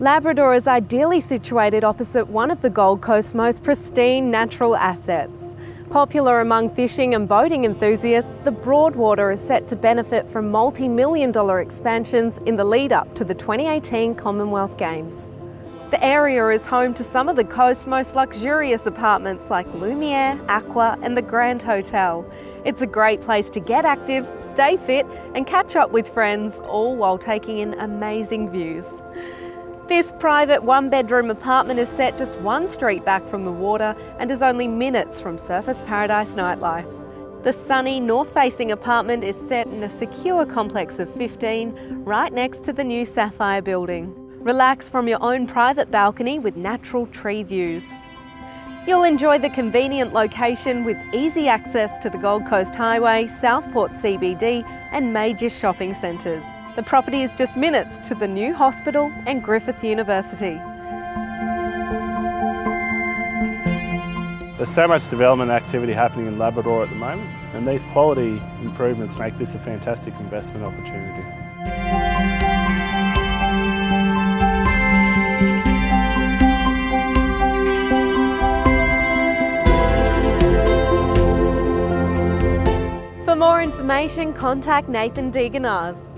Labrador is ideally situated opposite one of the Gold Coast's most pristine natural assets. Popular among fishing and boating enthusiasts, the Broadwater is set to benefit from multi-million dollar expansions in the lead up to the 2018 Commonwealth Games. The area is home to some of the coast's most luxurious apartments like Lumiere, Aqua and the Grand Hotel. It's a great place to get active, stay fit and catch up with friends, all while taking in amazing views. This private one bedroom apartment is set just one street back from the water and is only minutes from Surfers Paradise nightlife. The sunny north facing apartment is set in a secure complex of 15 right next to the new Sapphire building. Relax from your own private balcony with natural tree views. You'll enjoy the convenient location with easy access to the Gold Coast Highway, Southport CBD and major shopping centres. The property is just minutes to the new hospital and Griffith University. There's so much development activity happening in Labrador at the moment and these quality improvements make this a fantastic investment opportunity. For more information, contact Nathan Deegenaars.